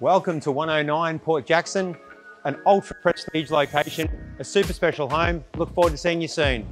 Welcome to 109 Port Jackson, an ultra prestige location, a super special home. Look forward to seeing you soon.